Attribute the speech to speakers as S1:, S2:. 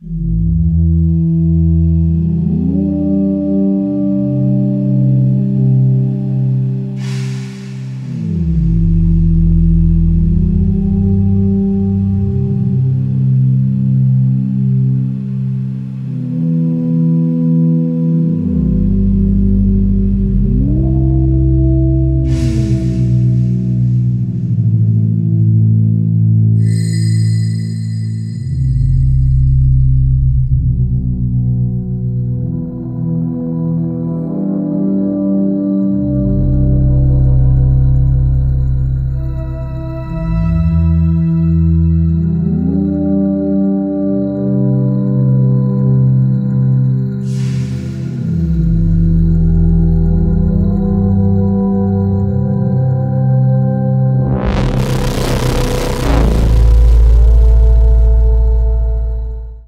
S1: Mm-hmm.